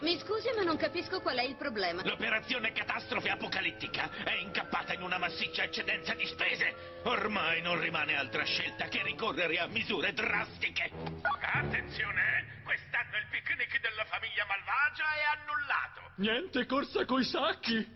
Mi scusi, ma non capisco qual è il problema. L'operazione catastrofe apocalittica è incappata in una massiccia eccedenza di spese. Ormai non rimane altra scelta che ricorrere a misure drastiche. Attenzione, eh. quest'anno il picnic della famiglia malvagia è annullato. Niente corsa coi sacchi.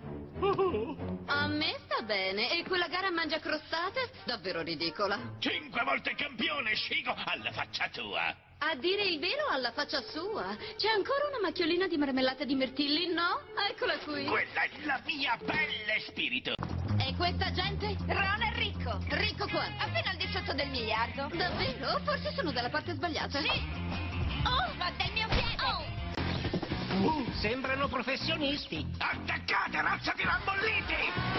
Oh. A me sta bene. E quella gara mangia crostate? Davvero ridicola. Cinque volte campione, Scigo, alla faccia tua. A dire il vero alla faccia sua. C'è ancora una macchiolina di marmellata di mirtilli, no? Eccola qui. Quella è la mia pelle spirito. E questa gente? Ron è ricco. Ricco quanto? Appena al di sotto del miliardo. Davvero? Forse sono dalla parte sbagliata. Sì. Oh, ma del mio piede. Sembrano professionisti. Attaccate, razza di rambolliti!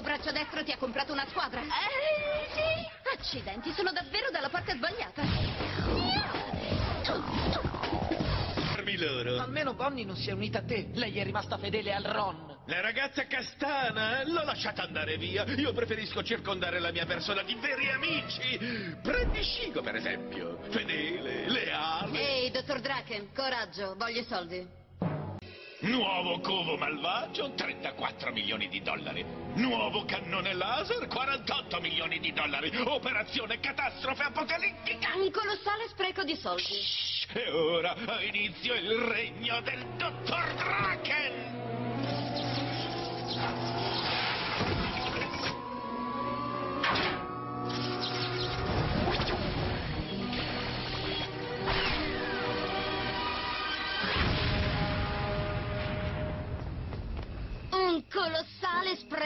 Tuo braccio destro ti ha comprato una squadra? Eh, sì. Accidenti, sono davvero dalla parte sbagliata. Fermi loro. Almeno Bonnie non si è unita a te. Lei è rimasta fedele al Ron. La ragazza castana, l'ho lasciata andare via. Io preferisco circondare la mia persona di veri amici. Prendi Scigo, per esempio. Fedele, leale. Ehi, dottor Draken, coraggio, voglio i soldi. Nuovo covo malvagio, 34 milioni di dollari. Nuovo cannone laser, 48 milioni di dollari. Operazione catastrofe apocalittica. Un colossale spreco di soldi. Shh, E ora ha inizio il regno del dottor Draken.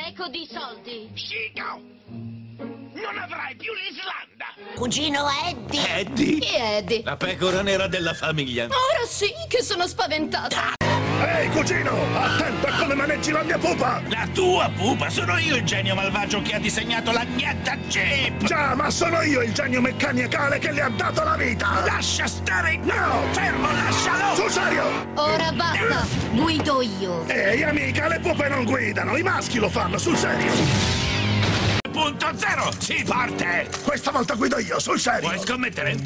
Spreco di soldi. Scigo! Non avrai più l'Islanda! Cugino Eddie. Eddie? Chi è Eddie? La pecora nera della famiglia. Ora sì che sono spaventata. Ehi, cugino! Attento a come maneggi la mia pupa! La tua pupa! Sono io il genio malvagio che ha disegnato la nietta Jeep! Già, ma sono io il genio meccanicale che le ha dato la vita! Lascia stare! No! Fermo, lascialo! Sul serio! Ora basta. Guido io. Ehi, amica, le pupe non guidano, i maschi lo fanno, sul serio! Punto zero! Si parte! Questa volta guido io, sul serio! Vuoi scommettere?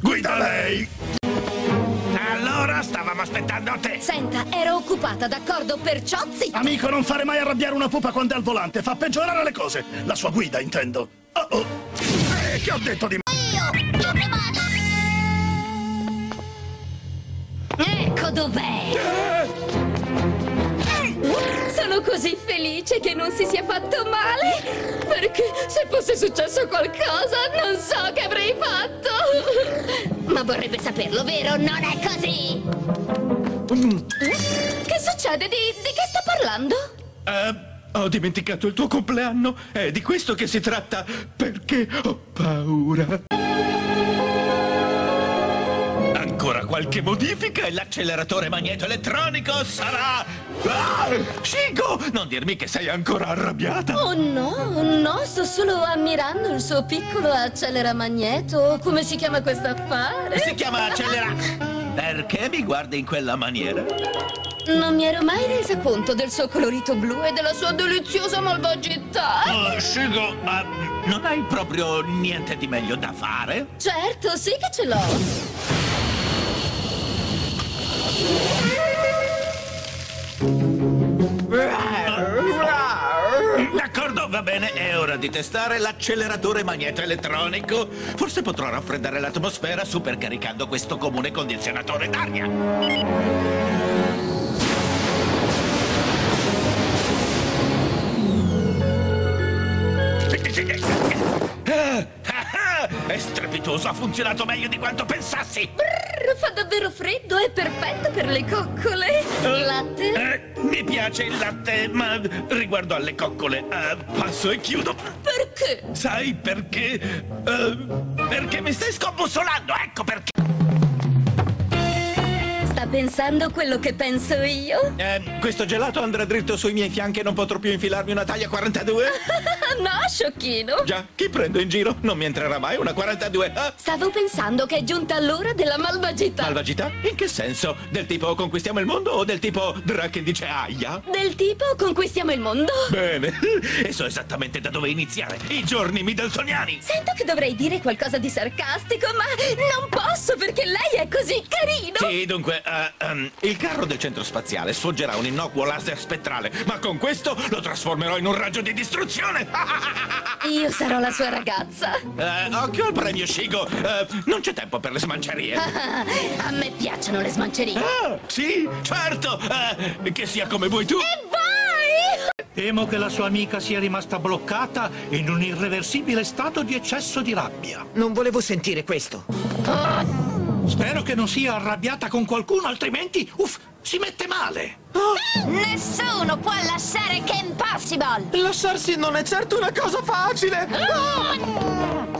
Guida lei! Stavamo aspettando te! Senta, ero occupata, d'accordo? Perciò zitta. Amico, non fare mai arrabbiare una pupa quando è al volante, fa peggiorare le cose! La sua guida, intendo! Oh oh! Eh, che ho detto di Ecco dov'è. Sono così felice che non si sia fatto male. Perché se fosse successo qualcosa, non so che avrei fatto. Ma vorrebbe saperlo, vero? Non è così. Che succede? Di, di che sta parlando? Eh, ho dimenticato il tuo compleanno. È di questo che si tratta perché ho paura. Qualche modifica e l'acceleratore magneto elettronico sarà... Ah! Shigo, non dirmi che sei ancora arrabbiata. Oh no, no, sto solo ammirando il suo piccolo acceleramagneto. Come si chiama questo affare? Si chiama accelera... Perché mi guardi in quella maniera? Non mi ero mai resa conto del suo colorito blu e della sua deliziosa malvagità. Oh, Shigo, ah, non hai proprio niente di meglio da fare? Certo, sì che ce l'ho. Bene, è ora di testare l'acceleratore magneto elettronico. Forse potrò raffreddare l'atmosfera supercaricando questo comune condizionatore d'aria. Ah, ah, ah, È strepitoso, ha funzionato meglio di quanto pensassi. Brrr, fa davvero freddo, è perfetto per le coccole. Latte? Eh, mi piace il latte, ma riguardo alle coccole, eh, passo e chiudo. Perché? Sai perché? Eh, perché mi stai scombussolando, ecco perché. Sta pensando quello che penso io? Eh, questo gelato andrà dritto sui miei fianchi e non potrò più infilarmi una taglia 42? no, sciocchino! Già, chi prendo in giro? Non mi entrerà mai una 42. Ah, Stavo pensando che è giunta l'ora della malvagità. malvagità? In che senso? Del tipo conquistiamo il mondo o del tipo Draken dice aia? Del tipo conquistiamo il mondo. Bene, e so esattamente da dove iniziare. I giorni middletoniani. Sento che dovrei dire qualcosa di sarcastico, ma non posso perché lei è così carino. Sì, dunque, eh, ehm, il carro del centro spaziale sfoggerà un innocuo laser spettrale, ma con questo lo trasformerò in un raggio di distruzione. Io sarò la sua ragazza. Eh, occhio al premio Shigo. Eh, non c'è tempo per le smancerie. A me piacciono le smancerie. Ah, sì, certo. eh, che sia come vuoi tu. E vai! Temo che la sua amica sia rimasta bloccata in un irreversibile stato di eccesso di rabbia. Non volevo sentire questo. Spero che non sia arrabbiata con qualcuno, altrimenti, uff, si mette male. Nessuno può lasciare Ken Possible! Lasciarsi non è certo una cosa facile.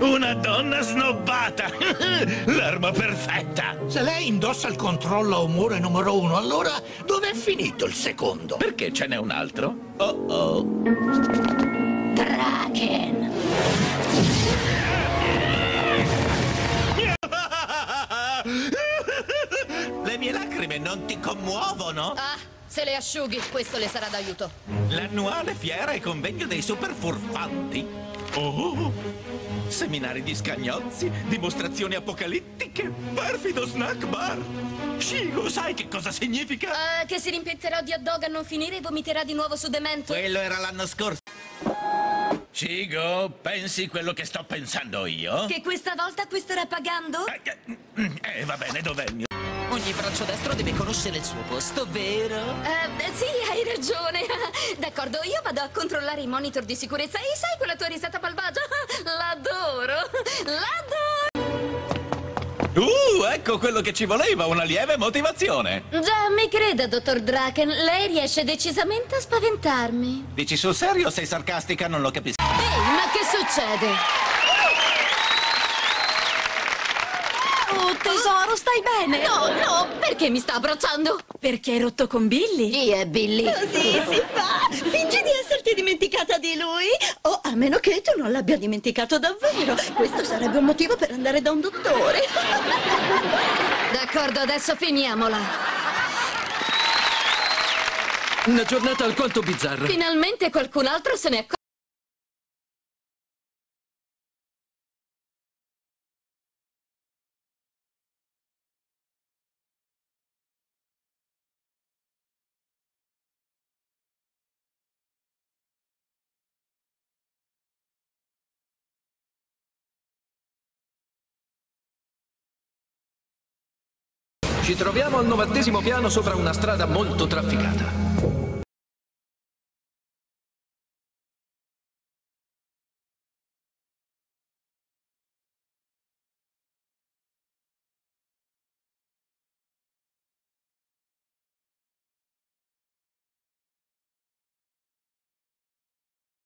Una donna snobbata. L'arma perfetta. Se lei indossa il controllo a umore numero uno, allora dov'è finito il secondo? Perché ce n'è un altro? Oh oh. Draken. Le mie lacrime non ti commuovono? Ah, se le asciughi, questo le sarà d'aiuto. L'annuale fiera e convegno dei super furfanti. Oh! Seminari di scagnozzi, dimostrazioni apocalittiche, perfido snack bar. Shigo, sai che cosa significa? Ah, che si rimpetterà di hot dog a non finire e vomiterà di nuovo su Demento. Quello era l'anno scorso. Shigo, pensi quello che sto pensando io? Che questa volta acquisterà pagando? Eh, eh, eh, va bene, dov'è il mio? Ogni braccio destro deve conoscere il suo posto, vero? Eh, sì, hai ragione. D'accordo, io vado a controllare i monitor di sicurezza. E sai quella tua risata malvagia? L'adoro! L'adoro! Uh, ecco quello che ci voleva, una lieve motivazione. Già, mi creda, dottor Draken. Lei riesce decisamente a spaventarmi. Dici sul serio o sei sarcastica? Non lo capisco. Ehi, ma che succede? Oh, tesoro, stai bene? No, no, perché mi sta abbracciando? Perché hai rotto con Billy? Chi è Billy? Così si fa! Fingi di esserti dimenticata di lui! O a meno che tu non l'abbia dimenticato davvero! Questo sarebbe un motivo per andare da un dottore! D'accordo, adesso finiamola. Una giornata alquanto bizzarra. Finalmente qualcun altro se ne è Ci troviamo al novattesimo piano sopra una strada molto trafficata.